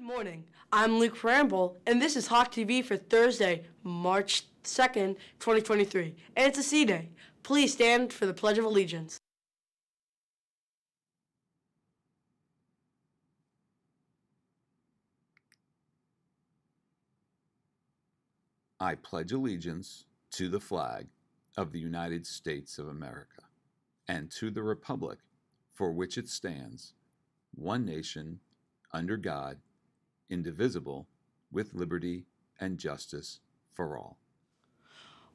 Good morning. I'm Luke Ramble, and this is Hawk TV for Thursday, March 2nd, 2023. And it's a C Day. Please stand for the Pledge of Allegiance. I pledge allegiance to the flag of the United States of America and to the republic for which it stands, one nation, under God, indivisible, with liberty and justice for all.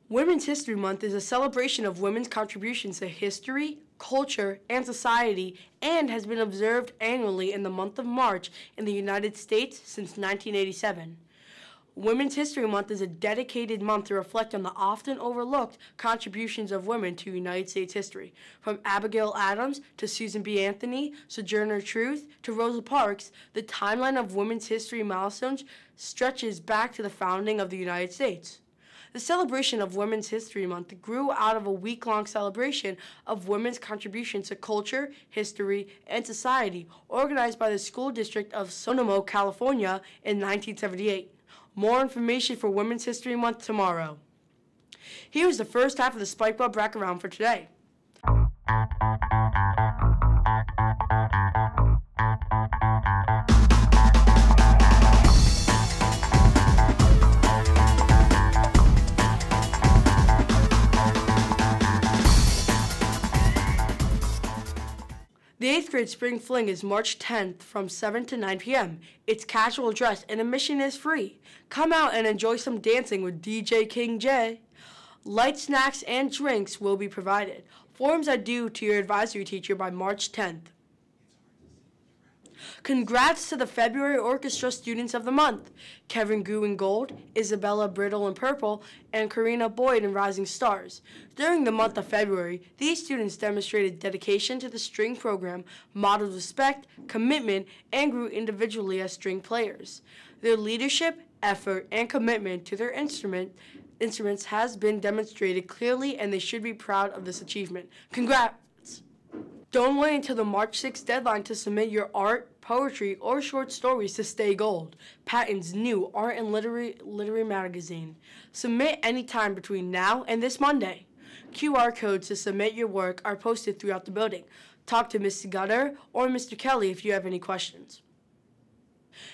Women's History Month is a celebration of women's contributions to history, culture, and society, and has been observed annually in the month of March in the United States since 1987. Women's History Month is a dedicated month to reflect on the often overlooked contributions of women to United States history. From Abigail Adams to Susan B. Anthony, Sojourner Truth to Rosa Parks, the timeline of women's history milestones stretches back to the founding of the United States. The celebration of Women's History Month grew out of a week long celebration of women's contributions to culture, history, and society organized by the School District of Sonoma, California in 1978. More information for Women's History Month tomorrow. Here's the first half of the Spike Ball Bracket Round for today. 8th grade spring fling is March 10th from 7 to 9 p.m. It's casual dress and admission is free. Come out and enjoy some dancing with DJ King J. Light snacks and drinks will be provided. Forms are due to your advisory teacher by March 10th. Congrats to the February Orchestra Students of the Month Kevin Gu in Gold, Isabella Brittle in Purple, and Karina Boyd in Rising Stars. During the month of February, these students demonstrated dedication to the string program, modeled respect, commitment, and grew individually as string players. Their leadership, effort, and commitment to their instrument instruments has been demonstrated clearly and they should be proud of this achievement. Congrats! Don't wait until the March 6th deadline to submit your art, poetry, or short stories to Stay Gold, Patton's new art and literary, literary magazine. Submit anytime between now and this Monday. QR codes to submit your work are posted throughout the building. Talk to Mr. Gutter or Mr. Kelly if you have any questions.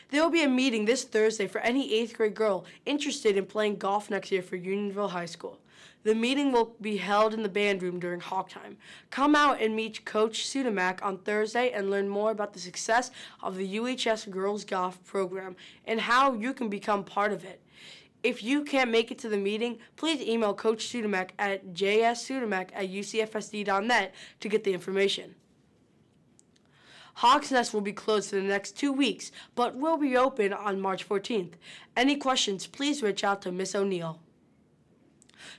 There will be a meeting this Thursday for any 8th grade girl interested in playing golf next year for Unionville High School. The meeting will be held in the band room during Hawk Time. Come out and meet Coach Sudamak on Thursday and learn more about the success of the UHS Girls Golf program and how you can become part of it. If you can't make it to the meeting, please email Coach Sudamak at jssudamak at ucfsd.net to get the information. Hawks Nest will be closed for the next two weeks, but will be open on March 14th. Any questions, please reach out to Miss O'Neill.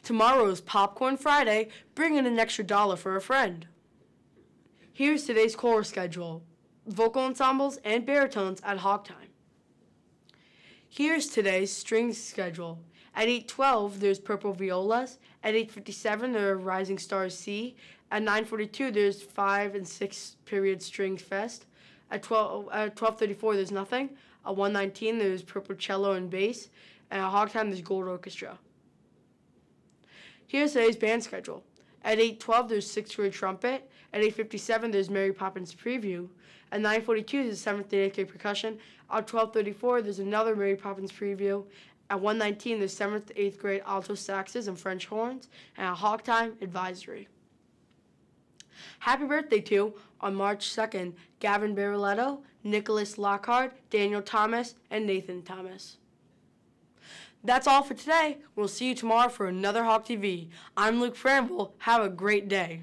Tomorrow is Popcorn Friday. Bring in an extra dollar for a friend. Here's today's chorus schedule vocal ensembles and baritones at Hawk Time. Here's today's string schedule. At 8.12, there's Purple Violas. At 8.57, there are Rising Stars C. At 9.42, there's 5 and 6 period string fest. At 12, uh, at 12.34, there's nothing. At 1.19, there's Purple Cello and Bass. And at Hawk Time, there's Gold Orchestra. Here's today's band schedule. At 8.12, there's Sixth Grade Trumpet. At 8.57, there's Mary Poppins Preview. At 9.42, there's 7th and 8th grade percussion. At 12.34, there's another Mary Poppins Preview. At 1.19, there's 7th, 8th grade alto saxes and French horns. And at Hawk Time, Advisory. Happy birthday to, on March 2nd, Gavin Bariletto, Nicholas Lockhart, Daniel Thomas, and Nathan Thomas. That's all for today. We'll see you tomorrow for another Hawk TV. I'm Luke Framble. Have a great day.